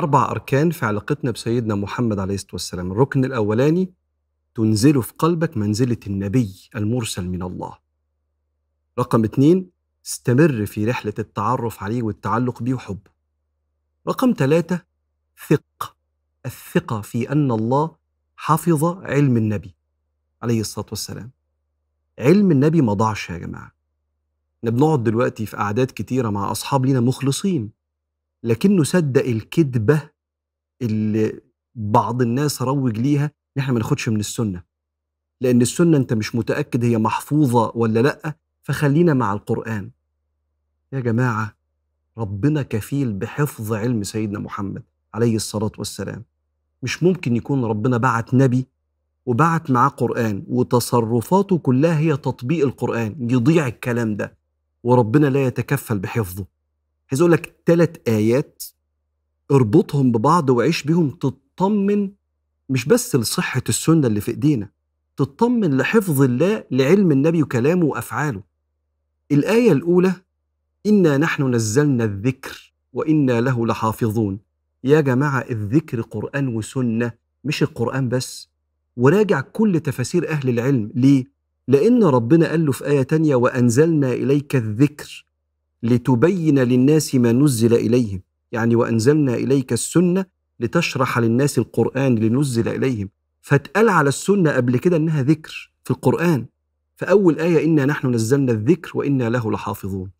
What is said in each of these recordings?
أربع أركان في علاقتنا بسيدنا محمد عليه الصلاة والسلام. الركن الأولاني تنزل في قلبك منزلة النبي المرسل من الله. رقم اتنين استمر في رحلة التعرف عليه والتعلق بيه وحبه رقم ثلاثة ثق. الثقة في أن الله حفظ علم النبي عليه الصلاة والسلام. علم النبي ما ضاعش يا جماعة. إحنا بنقعد دلوقتي في أعداد كتيرة مع أصحاب لينا مخلصين. لكنه صدق الكذبة اللي بعض الناس روج ليها إن إحنا ما ناخدش من السنة. لأن السنة أنت مش متأكد هي محفوظة ولا لأ فخلينا مع القرآن. يا جماعة ربنا كفيل بحفظ علم سيدنا محمد عليه الصلاة والسلام. مش ممكن يكون ربنا بعت نبي وبعت معاه قرآن وتصرفاته كلها هي تطبيق القرآن يضيع الكلام ده وربنا لا يتكفل بحفظه. عايز أقول لك ثلاث آيات اربطهم ببعض وعيش بيهم تطمن مش بس لصحة السنة اللي في إيدينا تطمن لحفظ الله لعلم النبي وكلامه وأفعاله. الآية الأولى إنا نحن نزلنا الذكر وإنا له لحافظون. يا جماعة الذكر قرآن وسنة مش القرآن بس. وراجع كل تفاسير أهل العلم. ليه؟ لأن ربنا قال له في آية تانية وأنزلنا إليك الذكر. لتبين للناس ما نزل إليهم. يعني وأنزلنا إليك السنة لتشرح للناس القرآن لنزل إليهم. فاتقال على السنة قبل كده إنها ذكر في القرآن. فأول آية إنا نحن نزلنا الذكر وإنا له لحافظون.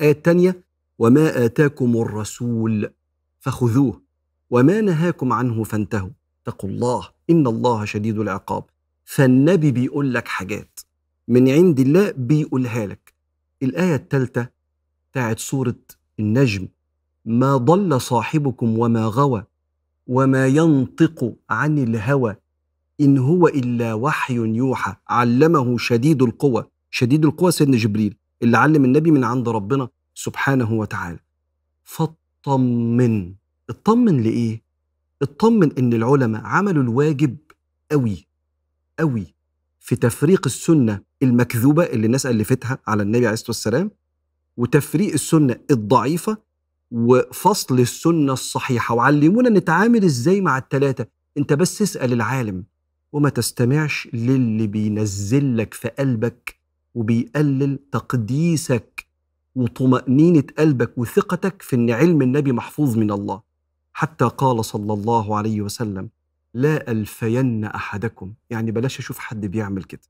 الآية الثانية وما آتاكم الرسول فخذوه وما نهاكم عنه فانتهوا. اتقوا الله إن الله شديد العقاب. فالنبي بيقول لك حاجات من عند الله بيقولها لك. الآية الثالثة بتاعت سورة النجم. ما ضل صاحبكم وما غوى وما ينطق عن الهوى إن هو إلا وحي يوحى. علمه شديد القوى. شديد القوى سيدنا جبريل اللي علم النبي من عند ربنا سبحانه وتعالى. فاطمن. اطمن لإيه؟ اطمن إن العلماء عملوا الواجب قوي قوي في تفريق السنة المكذوبة اللي الناس ألفتها على النبي عليه الصلاة والسلام وتفريق السنة الضعيفة وفصل السنة الصحيحة. وعلمونا نتعامل إزاي مع التلاتة. أنت بس اسأل العالم وما تستمعش للي بينزل لك في قلبك وبيقلل تقديسك وطمأنينة قلبك وثقتك في إن علم النبي محفوظ من الله. حتى قال صلى الله عليه وسلم لا ألفين أحدكم. يعني بلاش أشوف حد بيعمل كده.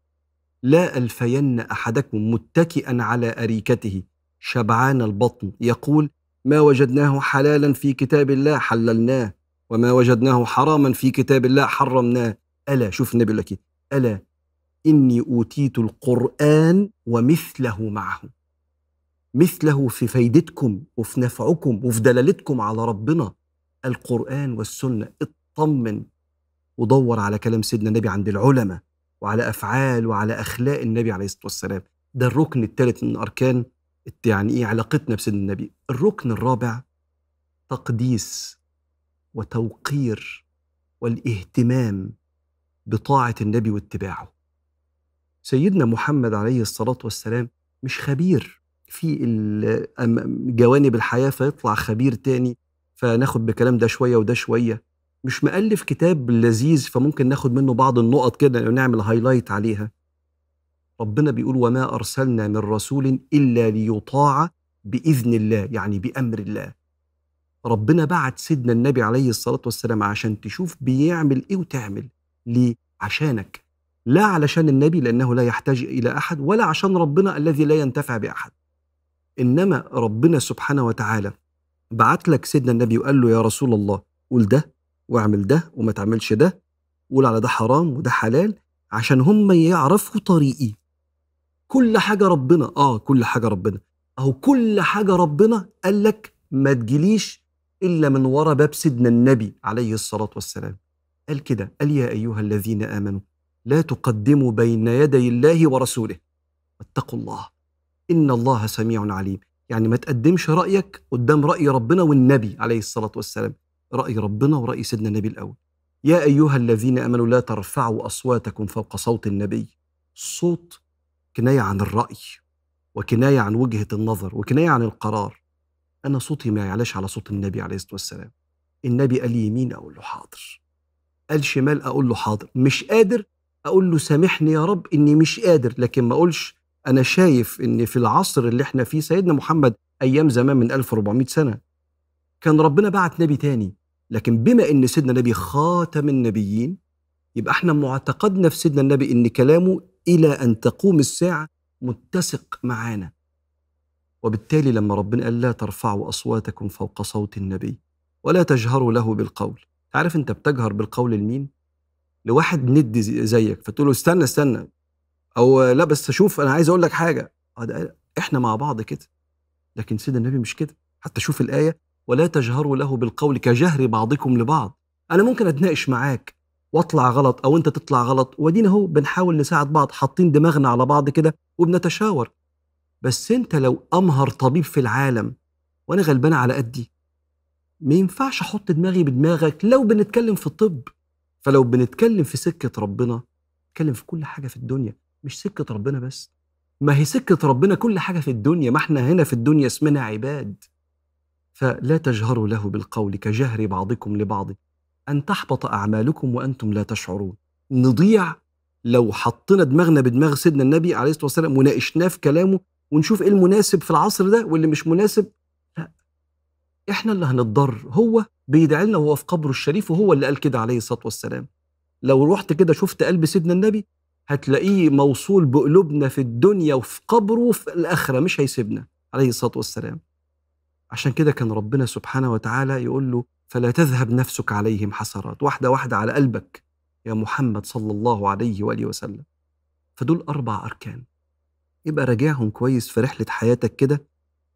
لا ألفين أحدكم متكئا على أريكته. شبعان البطن. يقول ما وجدناه حلالا في كتاب الله حللناه وما وجدناه حراما في كتاب الله حرمناه. ألا شوف النبي لك ألا إني أوتيت القرآن ومثله معه. مثله في فايدتكم وفي نفعكم وفي دلالتكم على ربنا. القرآن والسنة اطمن ودور على كلام سيدنا النبي عند العلماء وعلى أفعال وعلى أخلاق النبي عليه الصلاة والسلام. ده الركن الثالث من أركان يعني إيه علاقتنا بسيدنا النبي. الركن الرابع تقديس وتوقير والاهتمام بطاعة النبي واتباعه. سيدنا محمد عليه الصلاة والسلام مش خبير في جوانب الحياة فيطلع خبير تاني فناخد بكلام ده شوية وده شوية. مش مؤلف كتاب لذيذ فممكن ناخد منه بعض النقط كده ونعمل هايلايت عليها. ربنا بيقول وما أرسلنا من رسول إلا ليطاع بإذن الله يعني بأمر الله. ربنا بعت سيدنا النبي عليه الصلاة والسلام عشان تشوف بيعمل إيه وتعمل. ليه؟ عشانك. لا علشان النبي لأنه لا يحتاج إلى أحد ولا عشان ربنا الذي لا ينتفع بأحد. إنما ربنا سبحانه وتعالى بعت لك سيدنا النبي وقال له يا رسول الله قول ده واعمل ده وما تعملش ده قول على ده حرام وده حلال عشان هم يعرفوا طريقي. كل حاجة ربنا. آه كل حاجة ربنا. أهو كل حاجة ربنا قال لك ما تجيليش إلا من ورا باب سيدنا النبي عليه الصلاة والسلام. قال كده قال يا أيها الذين آمنوا لا تقدموا بين يدي الله ورسوله. اتقوا الله. إن الله سميع عليم. يعني ما تقدمش رأيك قدام رأي ربنا والنبي عليه الصلاة والسلام. رأي ربنا ورأي سيدنا النبي الأول. يا أيها الذين آمنوا لا ترفعوا أصواتكم فوق صوت النبي. الصوت كناية عن الرأي وكناية عن وجهة النظر وكناية عن القرار. أنا صوتي ما يعلاش على صوت النبي عليه الصلاة والسلام. النبي قال يمين أقول له حاضر قال شمال أقول له حاضر مش قادر أقول له سامحني يا رب إني مش قادر لكن ما أقولش أنا شايف إن في العصر اللي إحنا فيه سيدنا محمد أيام زمان من 1400 سنة كان ربنا بعت نبي تاني. لكن بما إن سيدنا النبي خاتم النبيين يبقى إحنا معتقدنا في سيدنا النبي إن كلامه إلى أن تقوم الساعة متسق معانا. وبالتالي لما ربنا قال لا ترفعوا أصواتكم فوق صوت النبي ولا تجهروا له بالقول. عارف أنت بتجهر بالقول لمين؟ لواحد ند زيك فتقول له استنى استنى. أو لا بس شوف أنا عايز أقول لك حاجة. إحنا مع بعض كده. لكن سيدنا النبي مش كده. حتى شوف الآية ولا تجهروا له بالقول كجهر بعضكم لبعض. أنا ممكن أتناقش معاك. واطلع غلط أو أنت تطلع غلط ودينا أهو بنحاول نساعد بعض حاطين دماغنا على بعض كده وبنتشاور. بس أنت لو أمهر طبيب في العالم وأنا غلبان على قدي ما ينفعش أحط دماغي بدماغك لو بنتكلم في الطب. فلو بنتكلم في سكة ربنا نتكلم في كل حاجة في الدنيا مش سكة ربنا بس. ما هي سكة ربنا كل حاجة في الدنيا ما إحنا هنا في الدنيا اسمنا عباد. فلا تجهروا له بالقول كجهر بعضكم لبعض. أن تحبط أعمالكم وأنتم لا تشعرون. نضيع لو حطينا دماغنا بدماغ سيدنا النبي عليه الصلاة والسلام وناقشناه في كلامه ونشوف إيه المناسب في العصر ده واللي مش مناسب لا. إحنا اللي هنتضر هو بيدعي لنا وهو في قبره الشريف وهو اللي قال كده عليه الصلاة والسلام. لو رحت كده شفت قلب سيدنا النبي هتلاقيه موصول بقلوبنا في الدنيا وفي قبره وفي الآخرة مش هيسيبنا عليه الصلاة والسلام. عشان كده كان ربنا سبحانه وتعالى يقول له فلا تذهب نفسك عليهم حسرات. واحدة واحدة على قلبك يا محمد صلى الله عليه وآله وسلم. فدول أربع أركان. يبقى راجعهم كويس في رحلة حياتك كده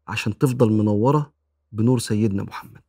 عشان تفضل منورة بنور سيدنا محمد.